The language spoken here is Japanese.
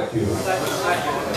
っていう。